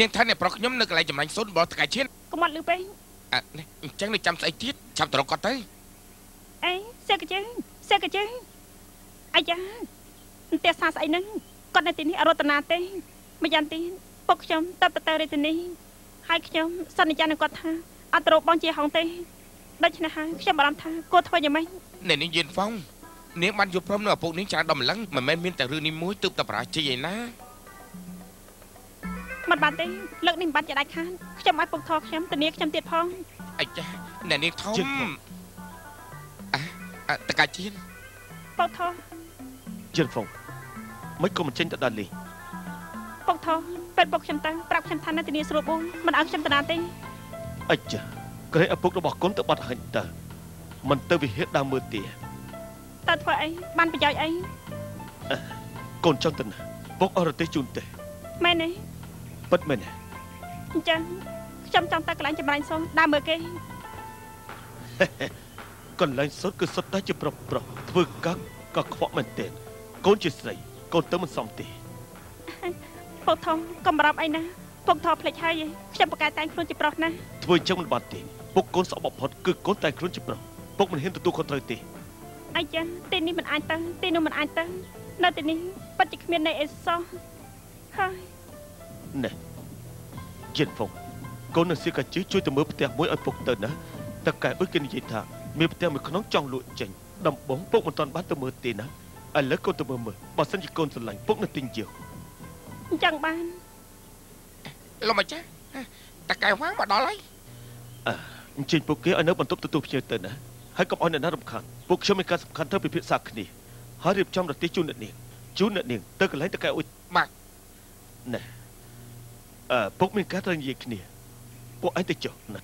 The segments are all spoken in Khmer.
នាងថាអ្នកប្រុសខ្ញុំនៅកន្លែងចម្រាញ់សូនរបស់ថ្ងៃឈានកុំអត់លឺពេកអ่ะនេះអញ្ចឹងនៅចាំស្អីទៀតចាំទៅរកគាត់ទៅអេសេកជើងសេកជើងអាយ៉ាផ្ទះសាស្អីហ្នឹងគាត់នៅទីនេះអរតនាទេម្យ៉ាងទៀតពុកខ្ញុំតើបទៅរាជធានីហើយខ្ញុំសន្យានឹងគាត់ថាអត់ទៅរកបងជាហងទេដូច្នេះហើយខ្ញុំបារម្ភថាគួរធ្វើយ៉ាងម៉េចអ្នកនាងយៀនហ្វុងនាងបានយល់ព្រមនៅឪពុកនាងច្រើនដល់ម្លឹងមិនមែនមានតែរឿងនេះមួយទើបតែបរាជ័យឯណា មិនបានទេលើកនេះមិនបានជាដាច់ខាតខ្ញុំឲ្យពុកថោខ្ញុំធានាខ្ញុំទៀតផងអាចាអ្នកនាងធំជិតមកអ่ะអ่ะតកាជៀនពុកថោជិនហ្វុងមិនក៏មិនចេញទៅដល់លីពុកថោពេលពុកខ្ញុំទៅប្រាប់ខ្ញុំថានៅធានាស្រួលបួងមិនឲ្យខ្ញុំទៅណាទេអិចចាក្រែឪពុករបស់កូនទៅបាត់ហិញទៅមិនទៅវិហារដើមមើលទេតើធ្វើអីបានប្រយោជន៍អីកូនចង់ទៅណាពុកអរទេសជូនទេមែនទេ ពិតមែនទេអញ្ចឹងខ្ញុំចង់ទៅកន្លែងចម្រាញ់សូនដើរមើលគេកន្លែងសុទ្ធគឺសុទ្ធតែជាប្រុសប្រុសធ្វើកាក់ក៏ខ្វក់មែនទែនកូនជាស្រីកូនទៅមិនសមទេពុកថោកំរាប់អីណាពុកថោភ្លេចហើយឯងខ្ញុំប្រកែកតែងខ្លួនជាប្រុសណាស់ធ្វើអញ្ចឹងមិនបានទេពុកកូនស្អប់បំផុតគឺកូនតែខ្លួនជាប្រុសពុកមិនហ៊ានទទួលខុសត្រូវទេអីចឹងទីនេះមិនអាចទៅទីនោះមិនអាចទៅនៅទីនេះពិតជាគ្មាននៃអេសោះហើយ ណែជិនហ្វុងកូននឹងសៀកាជឺជួយទៅមើលផ្ទះមួយឲ្យពុកទៅណាតើកែអ៊ុយគេនិយាយថាមានផ្ទះមួយក្នុងចង់លក់ចេញដំបងពុកមិនទាន់បានទៅមើលទេណាឥឡូវកូនទៅមើលមើលបើសិនជាកូនស្រឡាញ់ពុកនឹងទិញយកអញ្ចឹងបានលោកម្ចាស់តកែវ៉ាងមកដល់ហើយអញ្ជើញពួកគេឲ្យនៅបន្ទប់ទទួលភ្ញៀវទៅណាហើយកុំឲ្យអ្នកណារំខានពួកខ្ញុំមានការសំខាន់ត្រូវពិភាក្សាគ្នាហើយរៀបចំរទេសជូនអ្នកនាងជូនអ្នកនាងទៅកន្លែងតកែអ៊ុយបាទណែ អឺពុកមានការត្រូវនិយាយគ្នាពួកឯងទៅចុះណា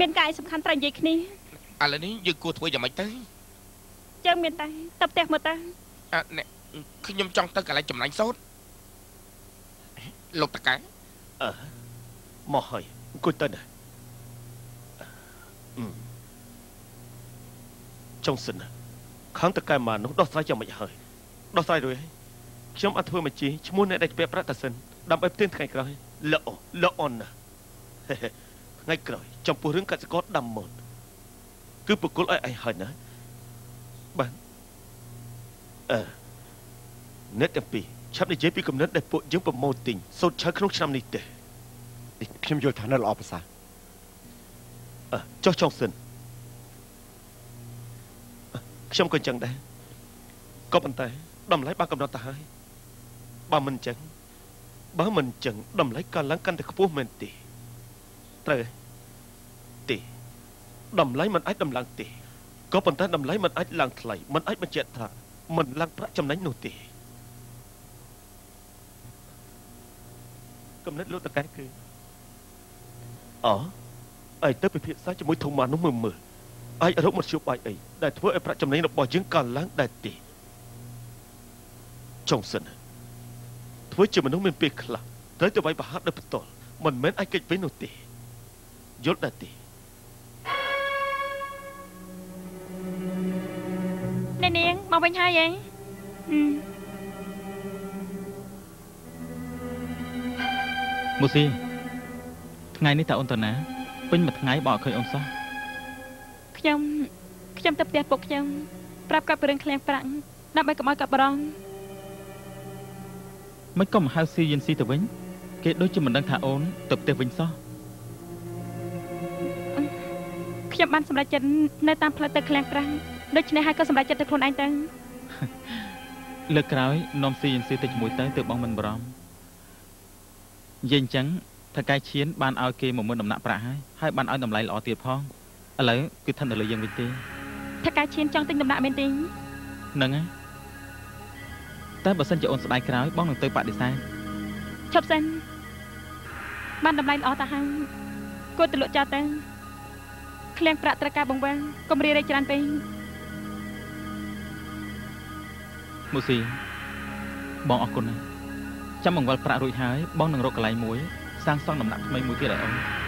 មានការអីសំខាន់ត្រូវនិយាយគ្នាឥឡូវនេះយើងគួរធ្វើយ៉ាងម៉េចទៅចឹងមានតែទៅផ្ទះមើលទៅអ่ะអ្នកខ្ញុំចង់ទៅកន្លែងចម្រាញ់សូនលោកតកែអឺមកហើយអង្គុយទៅណាអឺចុងសិនណាខាងតកែម៉ានោះដោះស្រាយយ៉ាងម៉េចហើយដោះស្រាយរួចហើយ ខ្ញុំអត់ធ្វើមកជីឈ្មោះអ្នកដែលជាប្រាក់តាសិនដើម្បីផ្ទៀងថ្ងៃក្រោយល្អល្អណាស់ថ្ងៃក្រោយចំពោះរឿងកសិករដាំមនគឺបកគលឲ្យឯងហើយណាបាទអឺអ្នកទាំងពីរឆាប់និយាយពីកំណត់ដែលពួកយើងប្រមូលទិញសូត្រឆៅក្នុងឆ្នាំនេះទេខ្ញុំយល់ថានៅល្អប្រសើរអឺចុះចុងសិនអឺខ្ញុំក៏អញ្ចឹងដែរក៏ប៉ុន្តែតម្លៃបានកំណត់ទៅហើយ បើមិនអញ្ចឹងបើមិនអញ្ចឹងតម្លៃកើនឡើងកាន់តែខ្ពស់មែនទេត្រូវហើយទេតម្លៃមិនអាចដំឡើងទេក៏ប៉ុន្តែតម្លៃមិនអាចឡើងថ្លៃមិនអាចបញ្ជាក់ថាមិនឡើងប្រាក់ចំណេញនោះទេកំណត់លោកតកែគឺអអឯងទៅពិភាក្សាជាមួយធំម៉ានោះមើលមើលអាចរកមធ្យោបាយអីដែលធ្វើឲ្យប្រាក់ចំណេញរបស់យើងកើនឡើងដែរទេចុងសិន ធ្វើជាមនុស្សមានពេលខ្លះត្រូវទៅវាយប្រហារដោយផ្ទាល់មិនមែនអាចកិច្ចវិញនោះទេយល់ដែរទេអ្នកនាងមកវិញហើយឯងហឹមមូស៊ីថ្ងៃនេះតើអូនទៅណាពេញមួយថ្ងៃបើអត់ឃើញអូនសោះខ្ញុំខ្ញុំទៅផ្ទះពុកខ្ញុំប្រាប់គាត់ពីរឿងឃ្លាំងប្រាក់ដើម្បីកុំឲ្យគាត់បារម្ភ មិនក៏មកហៅស៊ីយិនស៊ីទៅវិញ គេដូចជាមិនដឹងថាអូនទៅផ្ទះវិញសោះខ្ញុំបានសម្រេចចិត្តនៅតាមផ្លូវទៅឃ្លាំងប្រាក់ដូច្នេះហើយក៏សម្រេចចិត្តទៅខ្លួនឯងទៅលើកក្រោយនាំស៊ីយិនស៊ីទៅជាមួយទៅទើបបងមិនបារម្ភនិយាយអញ្ចឹងថៅកែឈៀនបានឲ្យគេ10000ដំណាក់ប្រាក់ហើយហើយបានឲ្យតម្លៃល្អទៀតផងឥឡូវគឺស្ថិតនៅលើយើងវិញទេថាការឈានចង់ទិញដំណាក់មែនទេហ្នឹងហើយ តែបើសិនជាអូនស្ដាយក្រោយបងនឹងទៅបដិសេធឈប់សិនបានតម្លៃល្អតាហើយគួរទៅលក់ចោលទៅឃ្លាំងប្រាក់ត្រូវការបង្វឹងកុំរារែកច្រើនពេកមូស៊ីបងអរគុណណាស់ចាំបង្វិលប្រាក់រួចហើយបងនឹងរកកន្លែងមួយសាងសង់ដំណាក់ថ្មីមួយទៀតឲ្យអូន